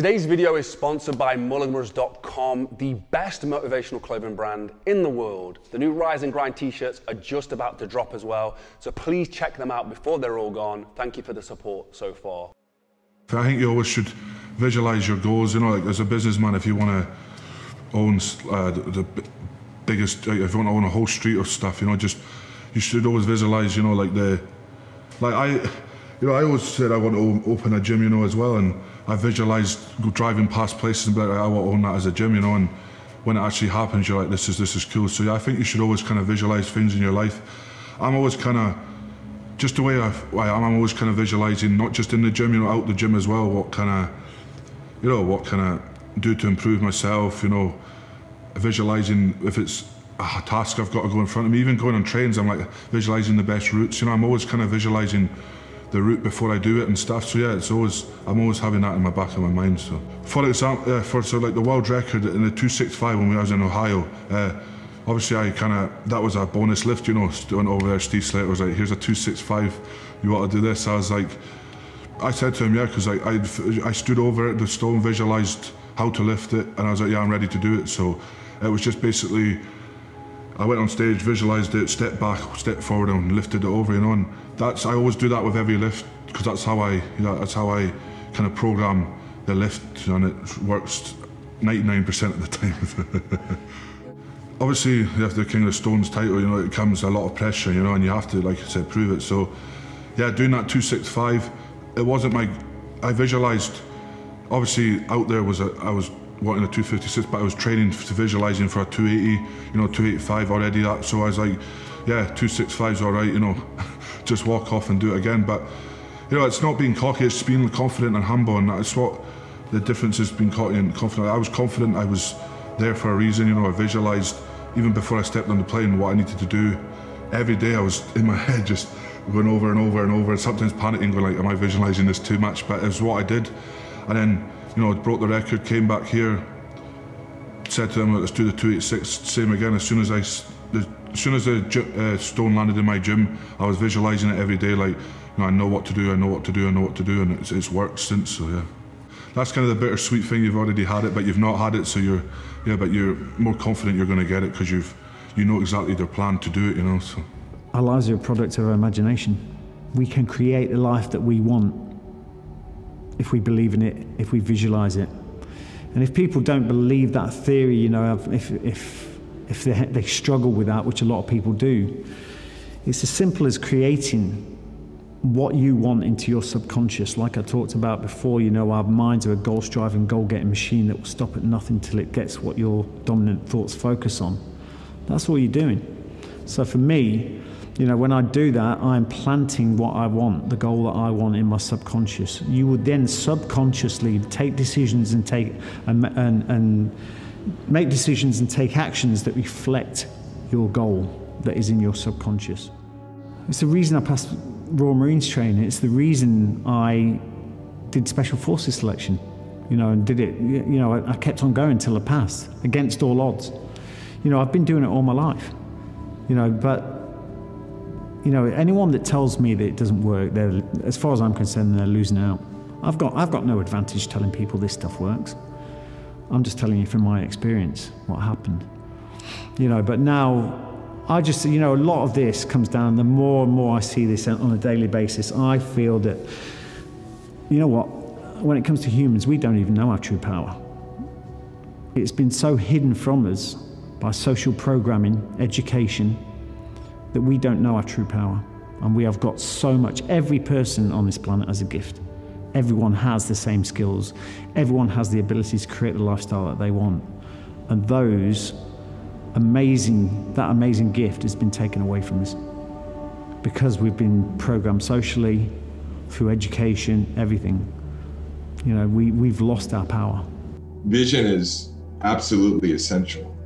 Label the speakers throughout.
Speaker 1: Today's video is sponsored by Mulliganbrothers.com, the best motivational clothing brand in the world. The new Rise and Grind t-shirts are just about to drop as well, so please check them out before they're all gone. Thank you for the support so far.
Speaker 2: I think you always should visualize your goals. You know, like as a businessman, if you want to own uh, the, the biggest, like if you want to own a whole street of stuff, you know, just you should always visualize. You know, like the, like I, you know, I always said I want to open a gym. You know, as well, and I visualized driving past places and be like, I want to own that as a gym. You know, and when it actually happens, you're like, this is this is cool. So yeah, I think you should always kind of visualize things in your life. I'm always kind of just the way I, I am, I'm always kind of visualizing, not just in the gym, you know, out the gym as well, what kind of, you know, what can I do to improve myself, you know, visualizing if it's a task I've got to go in front of me, even going on trains, I'm like visualizing the best routes, you know, I'm always kind of visualizing the route before I do it and stuff. So yeah, it's always I'm always having that in my back of my mind. So for example, uh, for so like the world record in the 265 when I was in Ohio, uh, obviously I kind of that was a bonus lift, you know. Went over there, Steve Slater was like, "Here's a 265. You want to do this?" I was like, I said to him, "Yeah," because I, I I stood over it, the stone, visualized how to lift it, and I was like, "Yeah, I'm ready to do it." So it was just basically. I went on stage, visualized it, stepped back, stepped forward, and lifted it over. And that's I always do that with every lift because that's how I, you know, that's how I kind of program the lift, and it works 99% of the time. obviously you have the King of Stones title, you know, it comes a lot of pressure, you know, and you have to, like I said, prove it. So, yeah, doing that 265, it wasn't my, I visualised, obviously out there was a, I was wanting a 256, but I was training to visualising for a 280, you know, 285 already. That So I was like, yeah, 265 is all right, you know, just walk off and do it again. But, you know, it's not being cocky, it's being confident and humble, and that's what the difference has been cocky and confident. I was confident I was there for a reason, you know, I visualised even before I stepped on the plane, what I needed to do. Every day I was in my head just going over and over and over, and sometimes panicking, going like, am I visualising this too much? But it was what I did. And then, you know, broke the record, came back here, said to them, let's do the 286, same again. As soon as I, as soon as the uh, stone landed in my gym, I was visualising it every day, like, you know, I know what to do, I know what to do, I know what to do, and it's, it's worked since, so yeah that's kind of the bittersweet thing. You've already had it, but you've not had it, so you're, yeah, but you're more confident you're going to get it because you've, you know exactly their plan to do it. You know, so.
Speaker 3: Our lives are a product of our imagination. We can create the life that we want if we believe in it, if we visualize it. And if people don't believe that theory, you know, if, if, if they, they struggle with that, which a lot of people do, it's as simple as creating what you want into your subconscious. Like I talked about before, you know, our minds are a goal striving, goal getting machine that will stop at nothing till it gets what your dominant thoughts focus on. That's all you're doing. So for me, you know, when I do that, I'm planting what I want, the goal that I want in my subconscious. You would then subconsciously take decisions and take and, and, and make decisions and take actions that reflect your goal that is in your subconscious. It's the reason I passed Royal Marines training. It's the reason I did Special Forces selection, you know, and did it, you know, I, kept on going till I passed against all odds. You know, I've been doing it all my life, you know, but, you know, anyone that tells me that it doesn't work, they're, as far as I'm concerned, they're losing out. I've got, I've got no advantage telling people this stuff works. I'm just telling you from my experience what happened. You know, but now I just, you know, a lot of this comes down, the more and more I see this on a daily basis, I feel that, you know what, when it comes to humans, we don't even know our true power. It's been so hidden from us by social programming, education, that we don't know our true power. And we have got so much. Every person on this planet has a gift. Everyone has the same skills. Everyone has the ability to create the lifestyle that they want. And those amazing, that amazing gift has been taken away from us because we've been programmed socially, through education, everything. You know, we, we've lost our power.
Speaker 4: Vision is absolutely essential.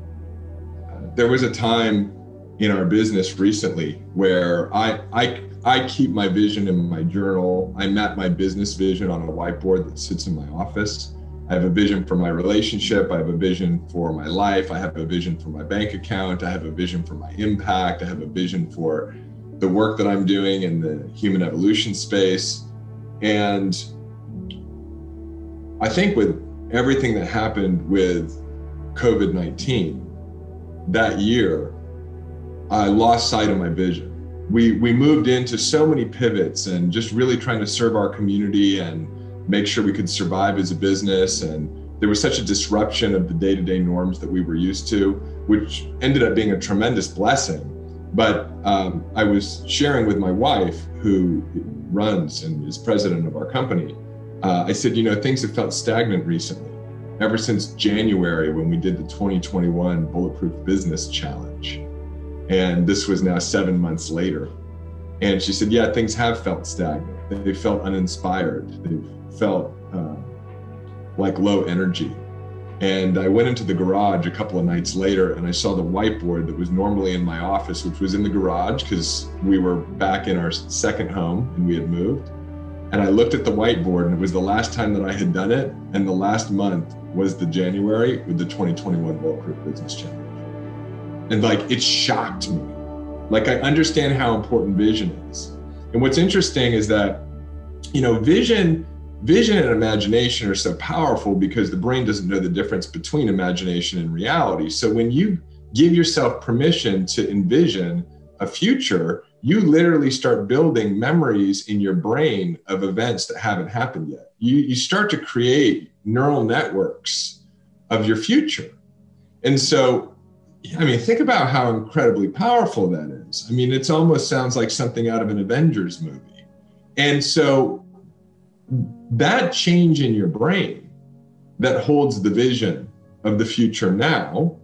Speaker 4: there was a time in our business recently where I, I, I keep my vision in my journal. I map my business vision on a whiteboard that sits in my office. I have a vision for my relationship. I have a vision for my life. I have a vision for my bank account. I have a vision for my impact. I have a vision for the work that I'm doing in the human evolution space. And I think with everything that happened with COVID 19 that year, I lost sight of my vision. We, we moved into so many pivots and just really trying to serve our community and make sure we could survive as a business. And there was such a disruption of the day to day norms that we were used to, which ended up being a tremendous blessing. But um, I was sharing with my wife, who runs and is president of our company. Uh, I said, you know, things have felt stagnant recently, ever since January when we did the 2021 Bulletproof Business Challenge. And this was now seven months later. And she said, yeah, things have felt stagnant. They felt uninspired. They felt uh, like low energy. And I went into the garage a couple of nights later and I saw the whiteboard that was normally in my office, which was in the garage because we were back in our second home and we had moved. And I looked at the whiteboard and it was the last time that I had done it. And the last month was the January with the 2021 Bulletproof Business Challenge. And like it shocked me. Like I understand how important vision is. And what's interesting is that, you know, vision vision and imagination are so powerful because the brain doesn't know the difference between imagination and reality. So when you give yourself permission to envision a future, you literally start building memories in your brain of events that haven't happened yet. You, you start to create neural networks of your future. And so, I mean, think about how incredibly powerful that is. I mean, it almost sounds like something out of an Avengers movie. And so, that change in your brain that holds the vision of the future now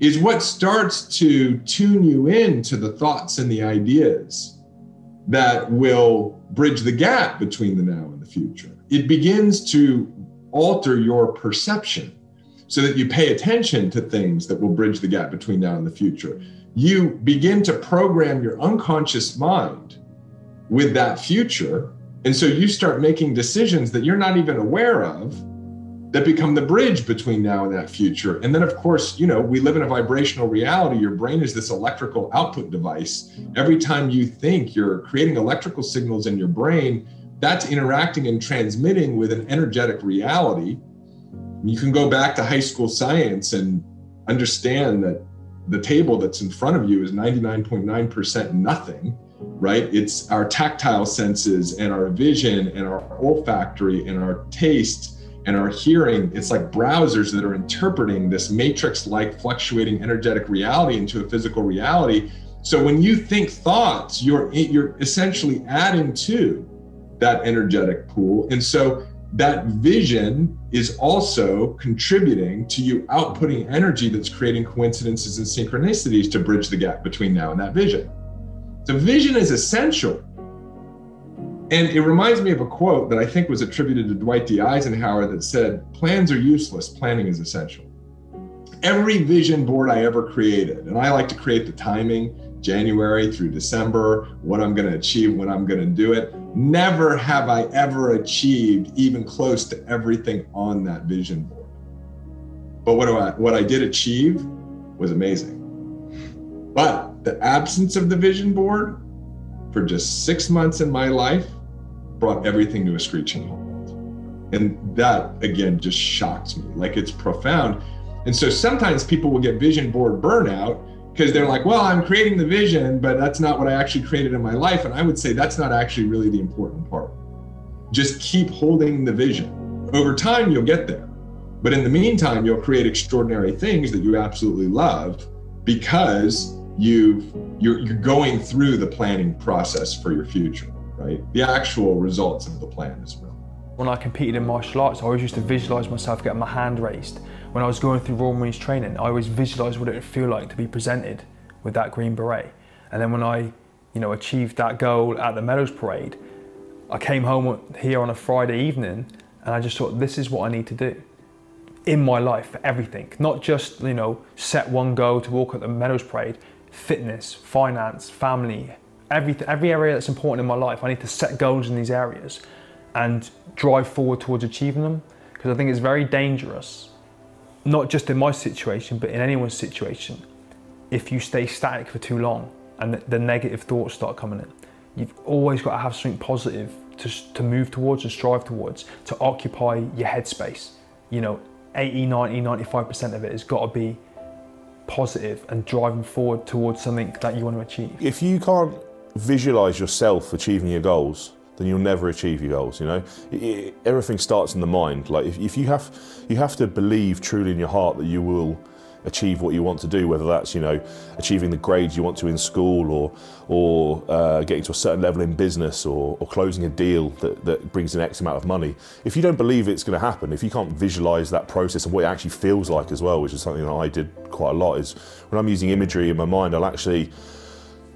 Speaker 4: is what starts to tune you in to the thoughts and the ideas that will bridge the gap between the now and the future. It begins to alter your perception so that you pay attention to things that will bridge the gap between now and the future. You begin to program your unconscious mind with that future and so you start making decisions that you're not even aware of that become the bridge between now and that future. And then, of course, you know, we live in a vibrational reality. Your brain is this electrical output device. Every time you think, you're creating electrical signals in your brain, that's interacting and transmitting with an energetic reality. You can go back to high school science and understand that the table that's in front of you is 99.9% nothing right? It's our tactile senses and our vision and our olfactory and our taste and our hearing. It's like browsers that are interpreting this matrix like fluctuating energetic reality into a physical reality. So when you think thoughts, you're you're essentially adding to that energetic pool. And so that vision is also contributing to you outputting energy that's creating coincidences and synchronicities to bridge the gap between now and that vision. So vision is essential. And it reminds me of a quote that I think was attributed to Dwight D. Eisenhower that said, Plans are useless, planning is essential. Every vision board I ever created, and I like to create the timing, January through December, what I'm going to achieve, when I'm going to do it. Never have I ever achieved even close to everything on that vision board. But what, do I, what I did achieve was amazing. But the absence of the vision board for just six months in my life brought everything to a screeching halt. And that, again, just shocks me. Like it's profound. And so sometimes people will get vision board burnout because they're like, well, I'm creating the vision, but that's not what I actually created in my life. And I would say that's not actually really the important part. Just keep holding the vision. Over time, you'll get there. But in the meantime, you'll create extraordinary things that you absolutely love because you've you're, you're going through the planning process for your future right the actual results of the plan is real
Speaker 5: when I competed in martial arts, I always used to visualize myself getting my hand raised. When I was going through Royal Marines training, I always visualized what it would feel like to be presented with that green beret. And then when I, you know, achieved that goal at the Medals Parade, I came home here on a Friday evening and I just thought, this is what I need to do in my life for everything. Not just, you know, set one goal to walk at the Medals Parade, fitness, finance, family, every, every area that's important in my life. I need to set goals in these areas and drive forward towards achieving them because I think it's very dangerous, not just in my situation, but in anyone's situation, if you stay static for too long and the, negative thoughts start coming in. You've always got to have something positive to, to move towards and strive towards to occupy your headspace. You know, 80, 90, 95% of it has got to be positive and driving forward towards something that you want to achieve.
Speaker 6: If you can't visualize yourself achieving your goals, then you'll never achieve your goals. You know, it, it, everything starts in the mind. Like if, if you have, you have to believe truly in your heart that you will achieve what you want to do, whether that's you know achieving the grades you want to in school, or or uh, getting to a certain level in business, or, or closing a deal that, that brings an X amount of money. If you don't believe it's going to happen, if you can't visualize that process and what it actually feels like as well, which is something that I did quite a lot, is when I'm using imagery in my mind, I'll actually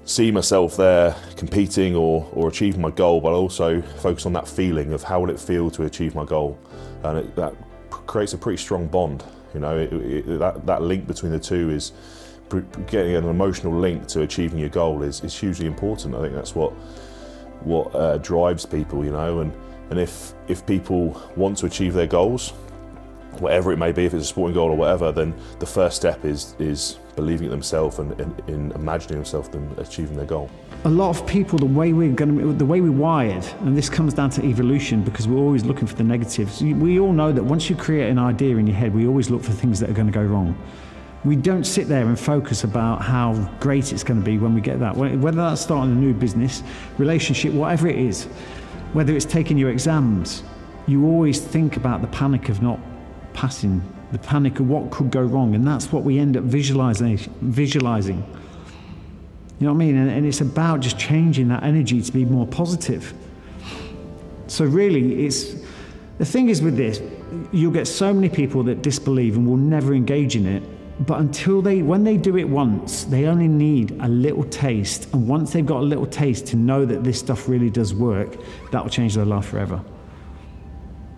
Speaker 6: see myself there competing or, or achieving my goal, but also focus on that feeling of how will it feel to achieve my goal. And it, that creates a pretty strong bond. You know, it, it, that, that link between the two is getting an emotional link to achieving your goal is, is hugely important. I think that's what what uh, drives people, you know, and, and if, if people want to achieve their goals, whatever it may be, if it's a sporting goal or whatever, then the first step is, is believing in themselves and in imagining themselves them achieving their goal.
Speaker 3: A lot of people, the way we're going to, the way we're wired, and this comes down to evolution because we're always looking for the negatives. We all know that once you create an idea in your head, we always look for things that are going to go wrong. We don't sit there and focus about how great it's going to be when we get that. Whether that's starting a new business, relationship, whatever it is, whether it's taking your exams, you always think about the panic of not passing the panic of what could go wrong. And that's what we end up visualizing. visualizing. You know what I mean? And, and it's about just changing that energy to be more positive. So, really, it's the thing is with this, you'll get so many people that disbelieve and will never engage in it. But until they, when they do it once, they only need a little taste. And once they've got a little taste to know that this stuff really does work, that will change their life forever.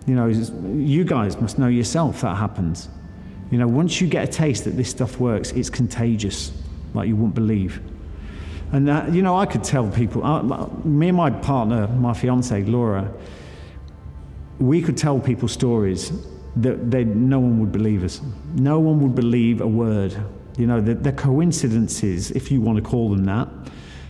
Speaker 3: You know, you guys must know yourself that happens. You know, once you get a taste that this stuff works, it's contagious, like you wouldn't believe. And that, you know, I could tell people, uh, me and my partner, my fiance, Laura, we could tell people stories that they, no one would believe us. No one would believe a word. You know, the, the coincidences, if you want to call them that,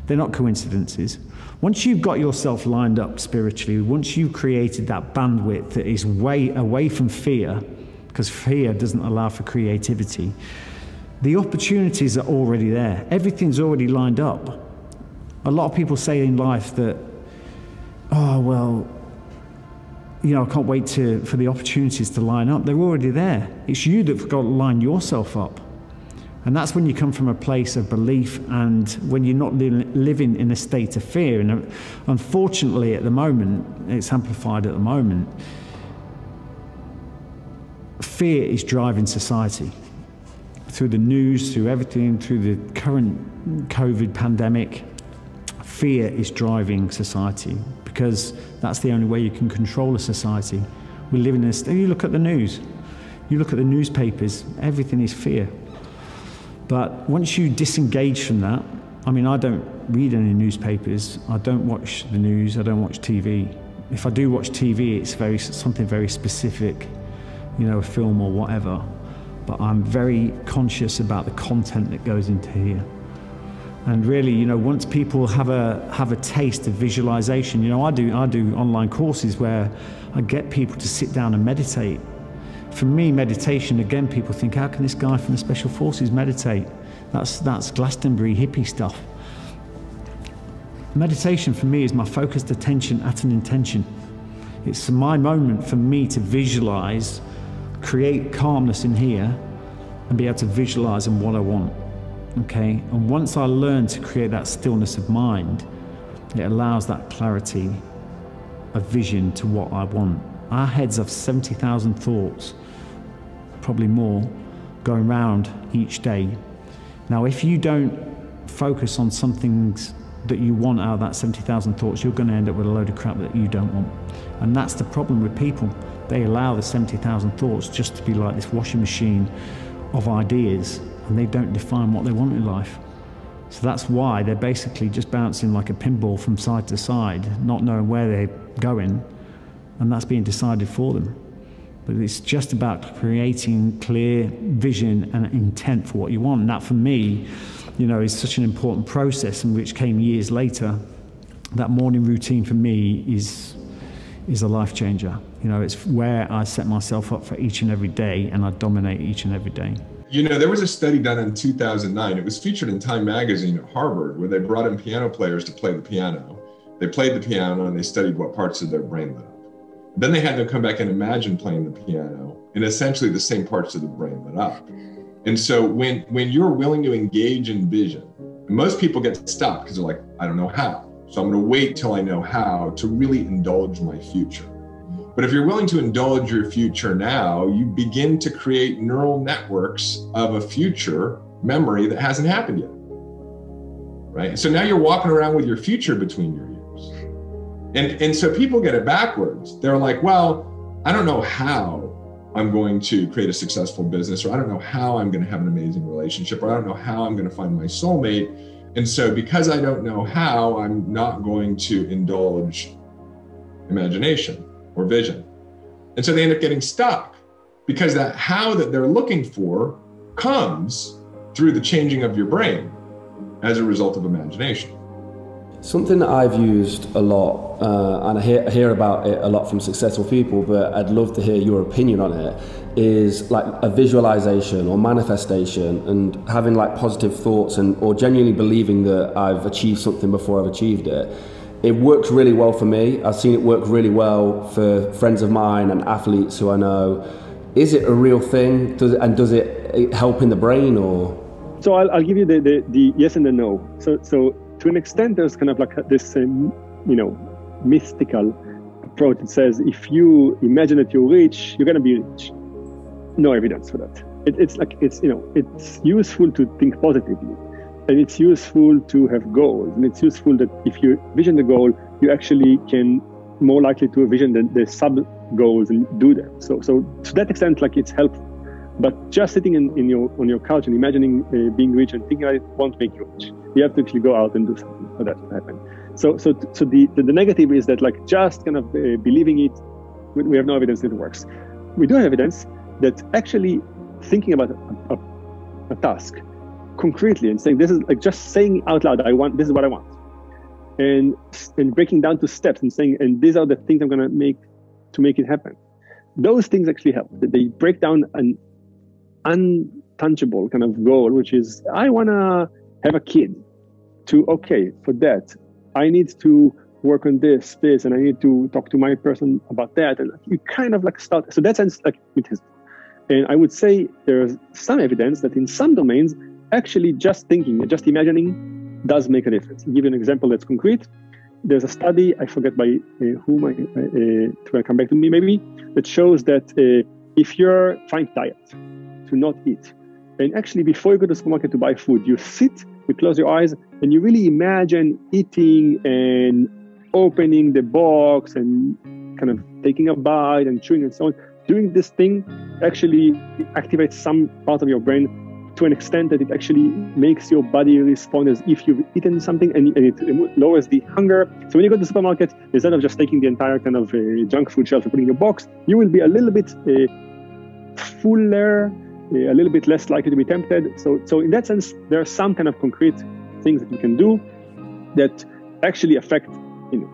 Speaker 3: they're not coincidences. Once you've got yourself lined up spiritually, once you've created that bandwidth that is way away from fear, because fear doesn't allow for creativity, the opportunities are already there. Everything's already lined up. A lot of people say in life that, oh, well, you know, I can't wait to, for the opportunities to line up. They're already there. It's you that've got to line yourself up. And that's when you come from a place of belief and when you're not li living in a state of fear. And uh, unfortunately, at the moment, it's amplified at the moment, fear is driving society through the news, through everything, through the current COVID pandemic. Fear is driving society because that's the only way you can control a society. We live in a. You look at the news, you look at the newspapers, everything is fear. But once you disengage from that, I mean, I don't read any newspapers. I don't watch the news. I don't watch TV. If I do watch TV, it's very something very specific, you know, a film or whatever. But I'm very conscious about the content that goes into here. And really, you know, once people have a have a taste of visualization, you know, I do I do online courses where I get people to sit down and meditate for me, meditation, again, people think, how can this guy from the Special Forces meditate? That's, that's Glastonbury hippie stuff. Meditation for me is my focused attention at an intention. It's my moment for me to visualize, create calmness in here, and be able to visualize in what I want. Okay? And once I learn to create that stillness of mind, it allows that clarity of vision to what I want. Our heads have 70,000 thoughts probably more, going round each day. Now, if you don't focus on some things that you want out of that 70,000 thoughts, you're going to end up with a load of crap that you don't want. And that's the problem with people. They allow the 70,000 thoughts just to be like this washing machine of ideas, and they don't define what they want in life. So that's why they're basically just bouncing like a pinball from side to side, not knowing where they're going, and that's being decided for them. But it's just about creating clear vision and intent for what you want. And that, for me, you know, is such an important process, and which came years later. That morning routine for me is is a life changer. You know, it's where I set myself up for each and every day and I dominate each and every day.
Speaker 4: You know, there was a study done in 2009. It was featured in Time magazine at Harvard where they brought in piano players to play the piano. They played the piano and they studied what parts of their brain lit up. Then they had them come back and imagine playing the piano, and essentially the same parts of the brain lit up. And so when when you're willing to engage in vision, most people get stopped because they're like, I don't know how. So I'm going to wait till I know how to really indulge my future. But if you're willing to indulge your future now, you begin to create neural networks of a future memory that hasn't happened yet. Right? So now you're walking around with your future between your ears. And and so people get it backwards. They're like, well, I don't know how I'm going to create a successful business, or I don't know how I'm going to have an amazing relationship, or I don't know how I'm going to find my soulmate. And so, because I don't know how, I'm not going to indulge imagination or vision. And so they end up getting stuck because that how that they're looking for comes through the changing of your brain as a result of imagination.
Speaker 7: Something that I've used a lot, uh, and I hear, I hear about it a lot from successful people, but I'd love to hear your opinion on it, is like a visualization or manifestation and having like positive thoughts and or genuinely believing that I've achieved something before I've achieved it. It works really well for me. I've seen it work really well for friends of mine and athletes who I know. Is it a real thing? Does it, and does it help in the brain or?
Speaker 8: So I'll, I'll give you the, the, the yes and the no. So, so to an extent, there's kind of like this, um, you know, mystical approach that says if you imagine that you're rich, you're going to be rich. No evidence for that. It, it's like it's you know it's useful to think positively, and it's useful to have goals, and it's useful that if you vision the goal, you actually can more likely to vision the, the sub goals and do them. So so to that extent, like it's helpful. But just sitting in, in your on your couch and imagining uh, being rich and thinking about it won't make you rich. You have to actually go out and do something for that to happen. So so so the the, the negative is that like just kind of uh, believing it, we have no evidence that it works. We do have evidence that actually thinking about a, a, a task concretely and saying this is like just saying out loud, I want this is what I want, and and breaking down to steps and saying and these are the things I'm gonna make to make it happen. Those things actually help. They break down an untangible kind of goal, which is I want to have a kid. To okay, for that, I need to work on this, this, and I need to talk to my person about that. And you kind of like start. So that sense, like it is. And I would say there's some evidence that in some domains, actually just thinking, just imagining, does make a difference. I'll give you an example that's concrete. There's a study, I forget by uh, whom, I, uh, to come back to me maybe, that shows that uh, if you're trying to diet, to not eat. And actually, before you go to the supermarket to buy food, you sit, you close your eyes, and you really imagine eating and opening the box and kind of taking a bite and chewing and so on. Doing this thing actually activates some part of your brain to an extent that it actually makes your body respond as if you've eaten something and, and it lowers the hunger. So when you go to the supermarket, instead of just taking the entire kind of uh, junk food shelf and putting in your box, you will be a little bit uh, fuller a little bit less likely to be tempted. So, so in that sense, there are some kind of concrete things that you can do that actually affect you know,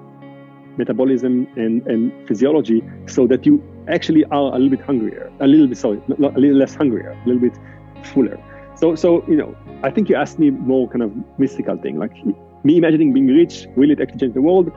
Speaker 8: metabolism and, and physiology so that you actually are a little bit hungrier, a little bit, sorry, a little less hungrier, a little bit fuller. So, so, you know, I think you asked me more kind of mystical thing, like me imagining being rich, will it actually change the world?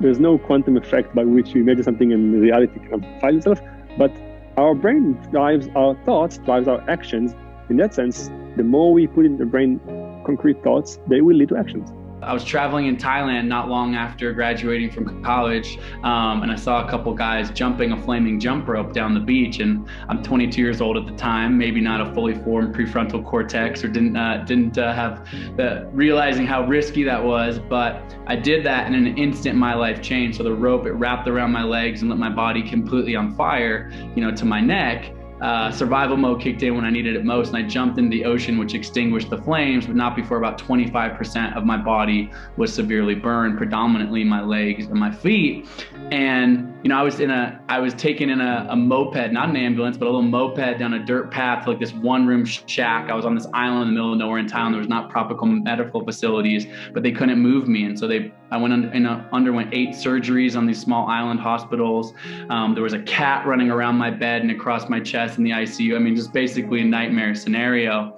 Speaker 8: There's no quantum effect by which you imagine something and reality kind of finds itself. But our brain drives our thoughts, drives our actions. In that sense, the more we put in the brain concrete thoughts, they will lead to actions.
Speaker 9: I was traveling in Thailand not long after graduating from college, um, and I saw a couple guys jumping a flaming jump rope down the beach. And I'm 22 years old at the time, maybe not a fully formed prefrontal cortex, or didn't uh, didn't uh, have the realizing how risky that was. But I did that, and in an instant, my life changed. So the rope it wrapped around my legs and lit my body completely on fire, you know, to my neck uh, survival mode kicked in when I needed it most, and I jumped into the ocean, which extinguished the flames, but not before about 25% of my body was severely burned, predominantly my legs and my feet. And you know, I was in a, I was taken in a, a moped, not an ambulance, but a little moped down a dirt path to like this one-room shack. I was on this island in the middle of nowhere in town. There was not proper medical facilities, but they couldn't move me, and so they I went under, and underwent eight surgeries on these small island hospitals. Um, there was a cat running around my bed and across my chest in the ICU. I mean, just basically a nightmare scenario.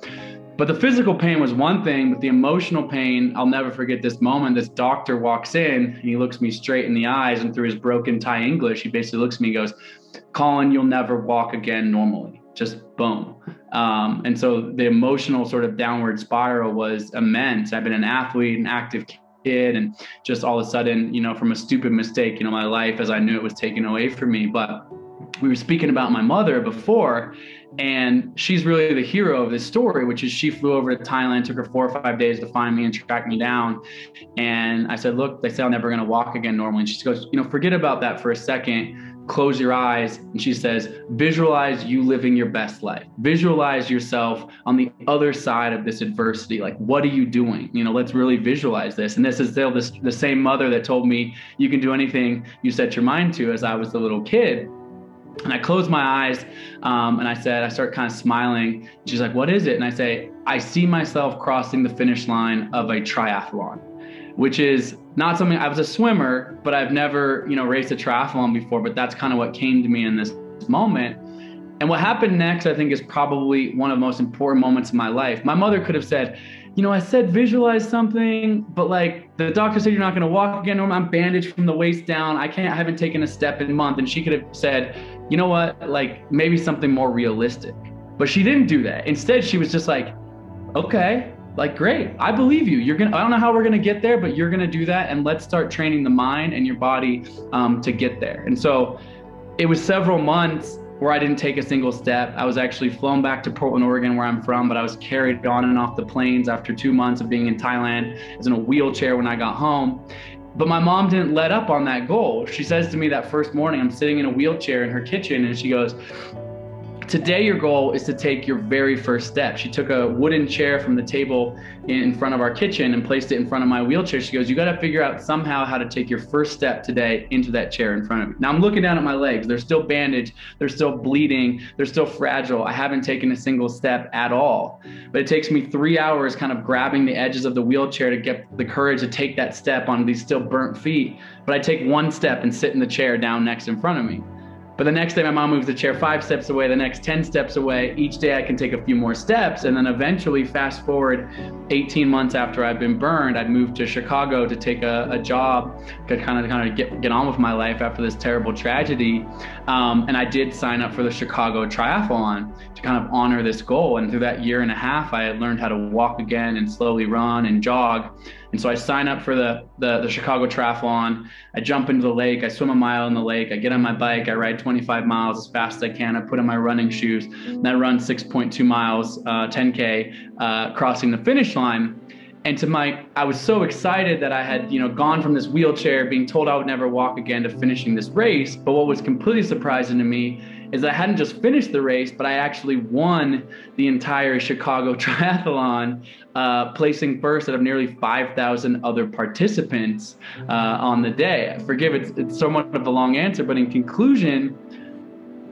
Speaker 9: But the physical pain was one thing, but the emotional pain, I'll never forget this moment. This doctor walks in and he looks me straight in the eyes and through his broken Thai English, he basically looks at me and goes, Colin, you'll never walk again normally. Just boom. Um, and so the emotional sort of downward spiral was immense. I've been an athlete, an active kid, and just all of a sudden, you know, from a stupid mistake, you know, my life as I knew it was taken away from me. But we were speaking about my mother before, and she's really the hero of this story, which is she flew over to Thailand, took her four or five days to find me and track me down. And I said, Look, they say I'm never going to walk again normally. And she goes, You know, forget about that for a second close your eyes and she says visualize you living your best life. Visualize yourself on the other side of this adversity. Like what are you doing? You know let's really visualize this. And this is still this, the same mother that told me you can do anything you set your mind to as i was a little kid. And I closed my eyes um, and I said, I start kind of smiling. She's like, What is it? And I say, I see myself crossing the finish line of a triathlon which is not something I was a swimmer, but I've never, you know, raced a triathlon before, but that's kind of what came to me in this moment. And what happened next, I think, is probably one of the most important moments in my life. My mother could have said, you know, I said visualize something, but like the doctor said you're not gonna walk again. I'm bandaged from the waist down. I can't I haven't taken a step in a month. And she could have said, you know what, like maybe something more realistic. But she didn't do that. Instead, she was just like, okay, like great. I believe you. You're gonna i don't know how we're gonna get there but you're gonna do that and let's start training the mind and your body um, to get there. And so it was several months where i didn't take a single step. I was actually flown back to portland oregon where i'm from but i was carried on and off the planes after two months of being in thailand. I was in a wheelchair when i got home. But my mom didn't let up on that goal. She says to me that first morning, I'm sitting in a wheelchair in her kitchen, and she goes, Today, your goal is to take your very first step. She took a wooden chair from the table in front of our kitchen and placed it in front of my wheelchair. She goes, You got to figure out somehow how to take your first step today into that chair in front of me. Now, I'm looking down at my legs. They're still bandaged. They're still bleeding. They're still fragile. I haven't taken a single step at all. But it takes me three hours kind of grabbing the edges of the wheelchair to get the courage to take that step on these still burnt feet. But I take one step and sit in the chair down next in front of me. But the next day, my mom moves the chair five steps away, the next 10 steps away. Each day, I can take a few more steps. And then eventually, fast forward 18 months after I've been burned, I'd moved to Chicago to take a, a job to kind of kind of get, get on with my life after this terrible tragedy. Um, and I did sign up for the Chicago Triathlon to kind of honor this goal. And through that year and a half, I had learned how to walk again and slowly run and jog. And so I sign up for the, the, the Chicago Triathlon. I jump into the lake. I swim a mile in the lake. I get on my bike. I ride 25 miles as fast as I can. I put on my running shoes. And I run 6.2 miles, uh, 10K, uh, crossing the finish line. And to my, I was so excited that I had, you know, gone from this wheelchair, being told I would never walk again, to finishing this race. But what was completely surprising to me is I hadn't just finished the race, but I actually won the entire Chicago Triathlon, uh, placing first out of nearly 5,000 other participants uh, on the day. I forgive it's, it's somewhat of a long answer, but in conclusion,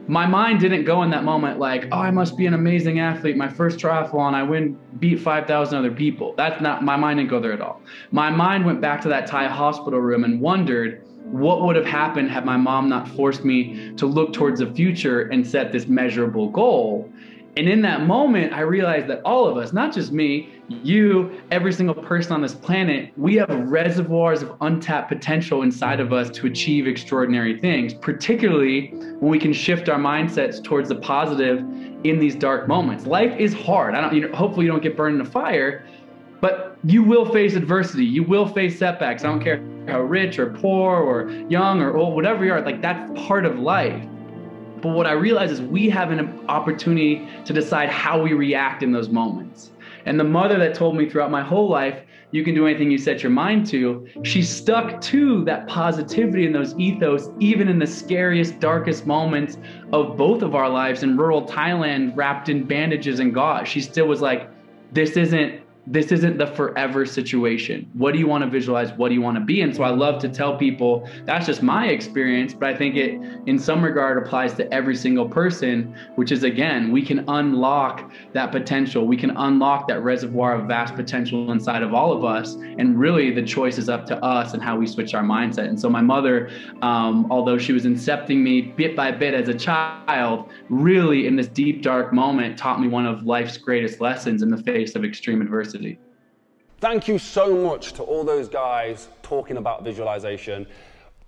Speaker 9: my mind didn't go in that moment like, oh, I must be an amazing athlete. My first triathlon, I win, beat 5,000 other people. That's not, my mind didn't go there at all. My mind went back to that Thai hospital room and wondered, what would have happened had my mom not forced me to look towards the future and set this measurable goal? And in that moment, I realized that all of us, not just me, you, every single person on this planet, we have reservoirs of untapped potential inside of us to achieve extraordinary things, particularly when we can shift our mindsets towards the positive in these dark moments. Life is hard. I don't, you know, hopefully you don't get burned in a fire, but you will face adversity. You will face setbacks. I don't care how rich or poor or young or old, whatever you are, like that's part of life. But what I realize is we have an opportunity to decide how we react in those moments. And the mother that told me throughout my whole life, you can do anything you set your mind to, she stuck to that positivity and those ethos, even in the scariest, darkest moments of both of our lives in rural Thailand, wrapped in bandages and gauze. She still was like, this isn't this isn't the forever situation. What do you want to visualize? What do you want to be? And so I love to tell people that's just my experience, but I think it in some regard applies to every single person, which is again, we can unlock that potential. We can unlock that reservoir of vast potential inside of all of us. And really the choice is up to us and how we switch our mindset. And so my mother, um, although she was incepting me bit by bit as a child, really in this deep, dark moment taught me one of life's greatest lessons in the face of extreme adversity
Speaker 1: Thank you so much to all those guys talking about visualization.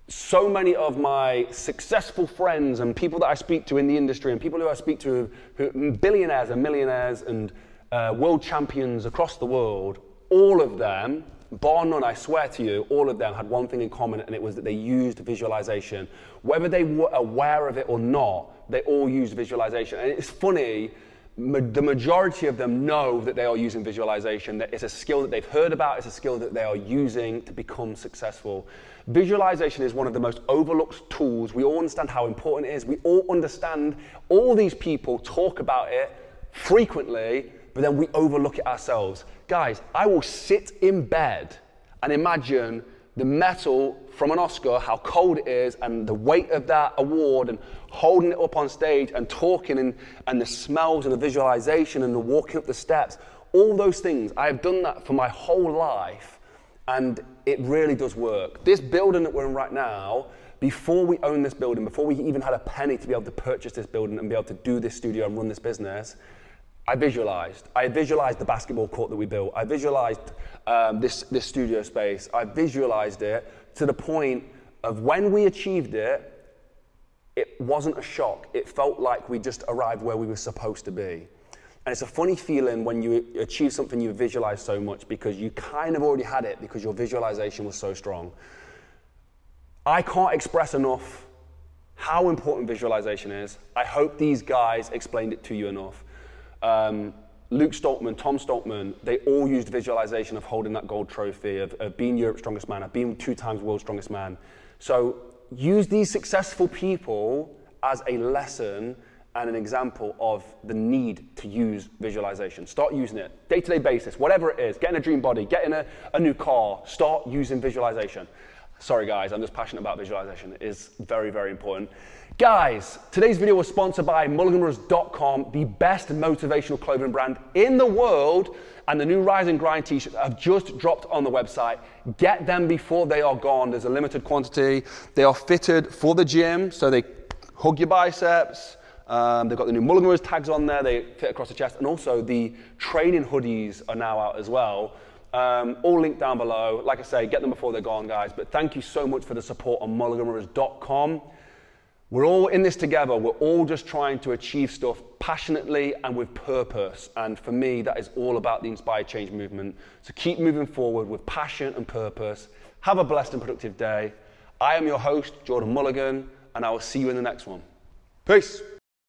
Speaker 1: So many of my successful friends and people that I speak to in the industry and people who I speak to, who, billionaires and millionaires and uh, world champions across the world, all of them, bar none, I swear to you, all of them had one thing in common, and it was that they used visualization. Whether they were aware of it or not, they all used visualization. And it's funny the majority of them know that they are using visualization, that it's a skill that they've heard about, it's a skill that they are using to become successful. Visualization is one of the most overlooked tools. We all understand how important it is. We all understand all these people talk about it frequently, but then we overlook it ourselves. Guys, I will sit in bed and imagine the metal from an Oscar, how cold it is, and the weight of that award, and holding it up on stage and talking, and, and the smells and the visualization and the walking up the steps, all those things. I have done that for my whole life, and it really does work. This building that we're in right now, before we owned this building, before we even had a penny to be able to purchase this building and be able to do this studio and run this business, I visualized. I visualized the basketball court that we built. I visualized um, this, this studio space. I visualized it to the point of when we achieved it, it wasn't a shock. It felt like we just arrived where we were supposed to be. And it's a funny feeling when you achieve something you visualize so much because you kind of already had it because your visualization was so strong. I can't express enough how important visualization is. I hope these guys explained it to you enough um, Luke Stoltman, Tom Stoltman, they all used visualization of holding that gold trophy, of, of being Europe's strongest man, of being two times world's strongest man. So use these successful people as a lesson and an example of the need to use visualization. Start using it day to day basis, whatever it is, getting a dream body, getting a, a new car, start using visualization. Sorry, guys, I'm just passionate about visualization. It is very, very important. Guys, today's video was sponsored by mulliganbrothers.com, the best motivational clothing brand in the world, and the new Rise and Grind t-shirts have just dropped on the website. Get them before they are gone. There's a limited quantity. They are fitted for the gym, so they hug your biceps. Um, they've got the new Mulligan tags on there. They fit across the chest, and also the training hoodies are now out as well. Um, all linked down below. Like I say, get them before they're gone, guys. But thank you so much for the support on mulliganbrothers.com. We're all in this together. We're all just trying to achieve stuff passionately and with purpose. And for me, that is all about the Inspired Change movement. So keep moving forward with passion and purpose. Have a blessed and productive day. I am your host, Jordan Mulligan, and I will see you in the next one. Peace.